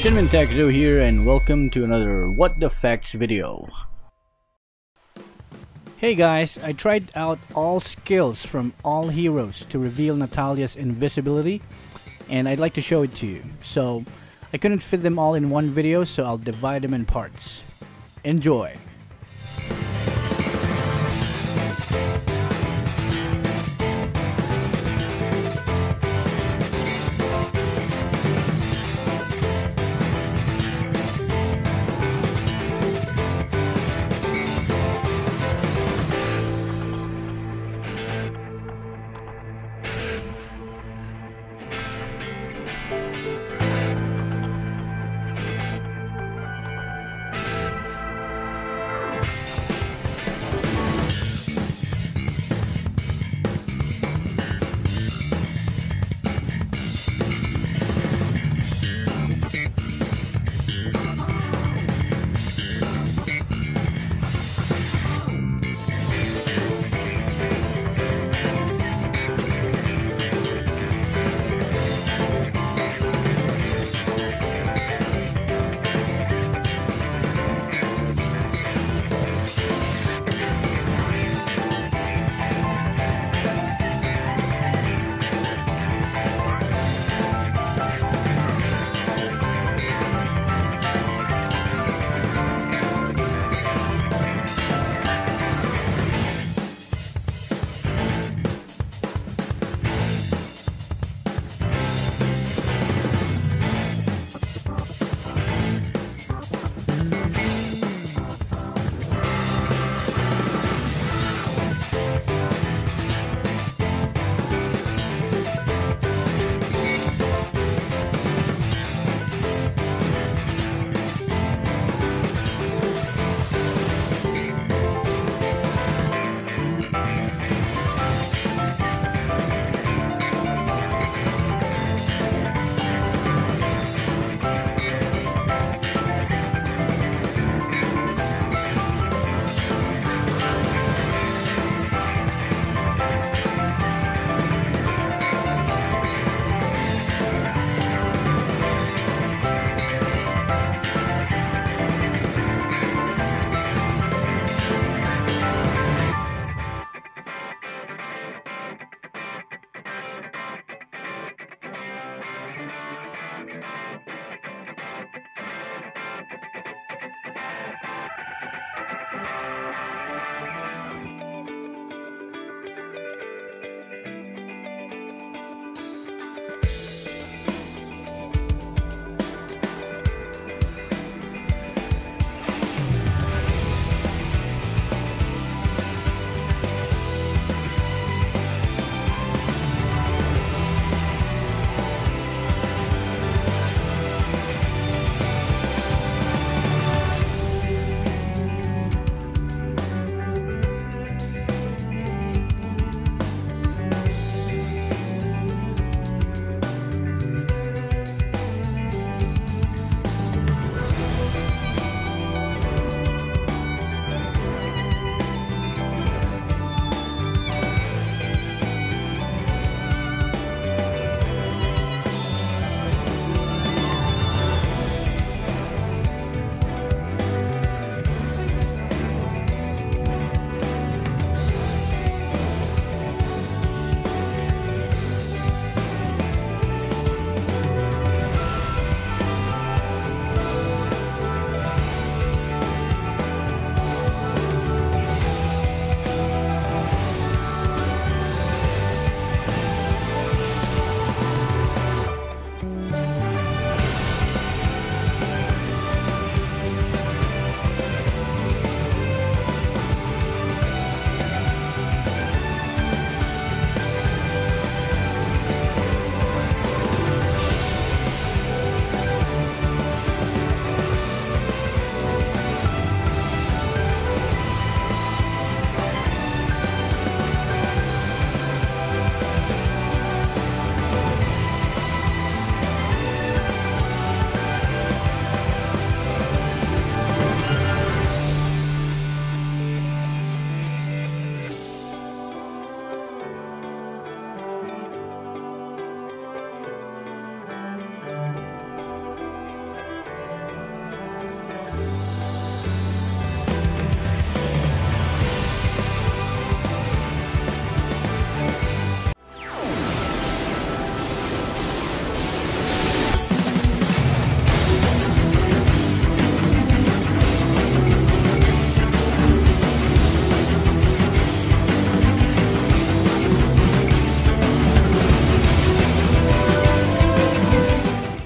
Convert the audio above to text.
Shinmen Takezo here and welcome to another What the Facts video. Hey guys, I tried out all skills from all heroes to reveal Natalia's invisibility and I'd like to show it to you. So I couldn't fit them all in one video so I'll divide them in parts. Enjoy!